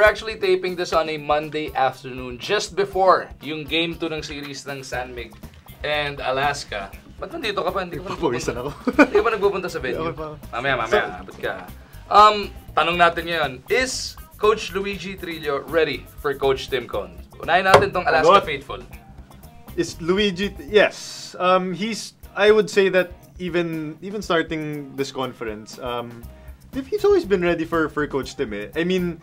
We're actually taping this on a Monday afternoon, just before yung Game 2 ng series ng San Mig and Alaska. Ba't nandito ka pa? Hindi ka pa nagpupunta- ako. Hindi ka pa nagpupunta sa venue? Mamaya, mamaya. Abot ka. Um, tanong natin ngayon, is Coach Luigi Trillo ready for Coach Tim Con? Unahin natin tong Alaska Ano? Faithful. Is Luigi? Yes. Um, he's. I would say that even even starting this conference, um, he's always been ready for for Coach Tim. Eh. I mean,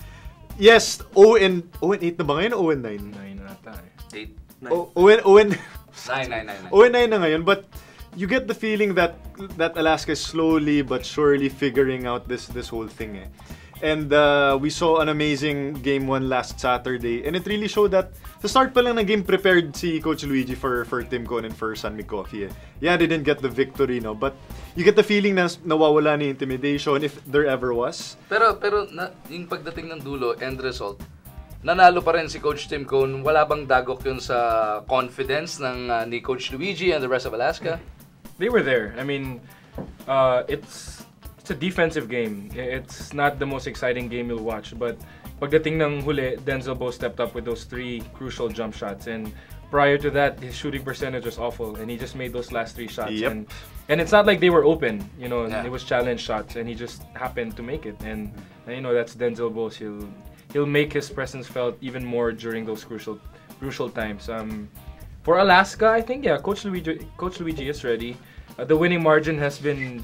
yes. 0 and 0 and 8 na ba ngayon? 0 and 9. Nine ata eh. Eight. 0 and 0 and Nine, nine, nine, nine. 0 and 9 na ngayon, but you get the feeling that that Alaska is slowly but surely figuring out this this whole thing. Eh. And uh, we saw an amazing game one last Saturday, and it really showed that sa start pa lang ng game prepared si Coach Luigi for for Tim Con and for San Coffee. Eh. Yeah, they didn't get the victory, no, but you get the feeling na nawawala ni intimidation if there ever was. Pero, pero na, yung pagdating ng dulo, end result, nanalo pa rin si Coach Tim Cone. Wala bang dagok yun sa confidence ng uh, ni Coach Luigi and the rest of Alaska? They were there. I mean, uh, it's it's a defensive game. It's not the most exciting game you'll watch, but pagdating ng huli, Denzel Bo stepped up with those three crucial jump shots and prior to that, his shooting percentage was awful and he just made those last three shots Yep. and and it's not like they were open, you know, Yeah. it was challenge shots and he just happened to make it and you know that's Denzel Bo. He'll he'll make his presence felt even more during those crucial crucial times. Um, for Alaska, I think yeah, Coach Luigi, Coach Luigi is ready. Uh, the winning margin has been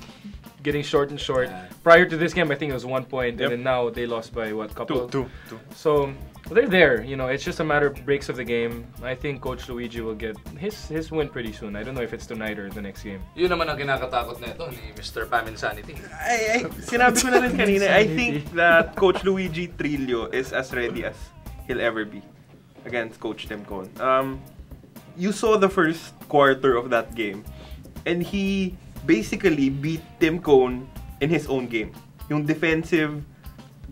getting short and short. Yeah. Prior to this game, I think it was one point, Yep. and then now they lost by what couple? Two, two, two. So they're there. You know, it's just a matter of breaks of the game. I think Coach Luigi will get his his win pretty soon. I don't know if it's tonight or the next game. Yun naman ang kinakatakot na ito ni Mr. Pam Insanity. I, I, sinabi ko na rin kanina, I think that Coach Luigi Trillo is as ready as he'll ever be against Coach Tim Cone. Um, you saw the first quarter of that game, and he basically beat Tim Cone in his own game. Yung defensive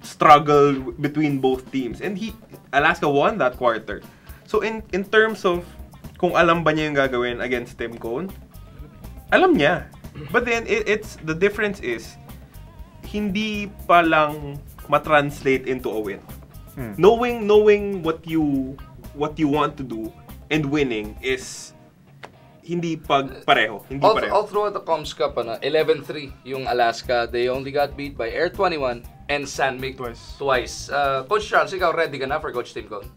struggle between both teams. And he, Alaska won that quarter. So in in terms of kung alam ba niya yung gagawin against Tim Cone, alam niya. But then it, it's the difference is hindi pa lang ma-translate into a win. Hmm. Knowing knowing what you what you want to do and winning is hindi pag pareho, hindi All, pareho. all throughout the Coms Cup, ano, 11-3 yung Alaska. They only got beat by Air 21 and San Mig Twice. twice. Uh, Coach Charles, ikaw ready ka na for Coach Tim Cone?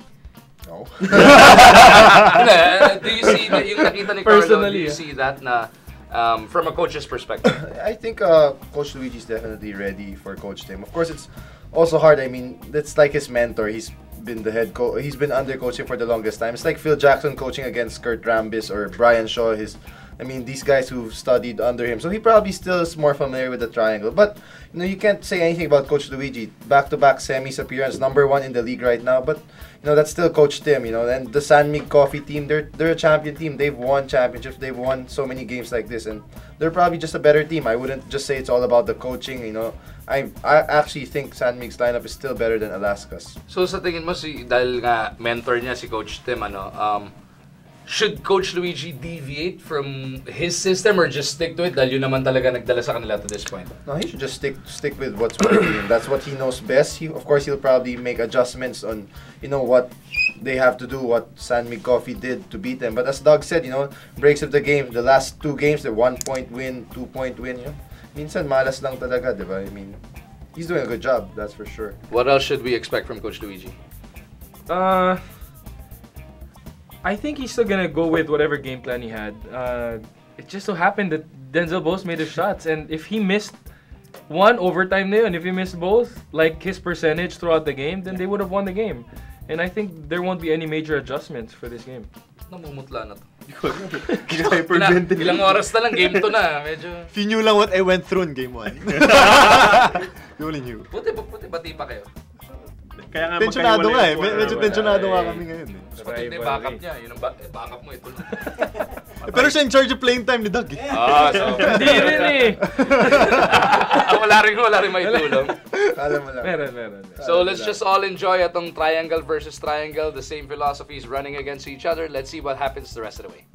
No. Hindi, do you see that, yung nakita ni Carlo, do Personally, you see that na um, from a coach's perspective? I think uh, Coach Luigi's definitely ready for Coach Tim. Of course, it's also hard. I mean, it's like his mentor. He's been the head coach. He's been under coaching for the longest time. It's like Phil Jackson coaching against Kurt Rambis or Brian Shaw. His, I mean, these guys who've studied under him. So he probably still is more familiar with the triangle. But you know, you can't say anything about Coach Luigi. Back-to-back semis appearance, number one in the league right now. But you know, that's still Coach Tim. You know, and the San Mig Coffee team. They're they're a champion team. They've won championships. They've won so many games like this, and they're probably just a better team. I wouldn't just say it's all about the coaching. You know, I I actually think San Mig's lineup is still better than Alaska's. So sa tingin mo, si, dahil nga mentor niya si Coach Tim, ano, um, should Coach Luigi deviate from his system or just stick to it dahil yun naman talaga nagdala sa kanila to this point? No, he should just stick stick with what's working. That's what he knows best. He, of course, he'll probably make adjustments on, you know, what they have to do, what San Coffee did to beat them. But as Doug said, you know, breaks of the game, the last two games, the one point win, two point win, you know, minsan malas lang talaga, di ba? I mean, he's doing a good job, that's for sure. What else should we expect from Coach Luigi? Uh, I think he's still gonna go with whatever game plan he had. Uh, it just so happened that Denzel both made his shots, and if he missed one overtime na and if he missed both, like his percentage throughout the game, then they would have won the game. And I think there won't be any major adjustments for this game. Namumutla na to. Kaya Ilang, hyperventilate. ilang oras na lang, game to na. Medyo... If you knew lang what I went through in game 1. you only knew. Buti, buti, bati pa kayo. Kaya nga Tensionado nga eh. Medyo tensionado nga kami ngayon eh. Mas matindi yung backup niya. Yun ang ba- eh, backup mo, ito na. Eh, Pero siya in charge of playing time ni Doug eh. Ah, so... Hindi rin eh! Ah, wala rin, wala rin may tulong. Kala mo lang. meron, meron. So let's just all enjoy atong triangle versus triangle. The same philosophies running against each other. Let's see what happens the rest of the way.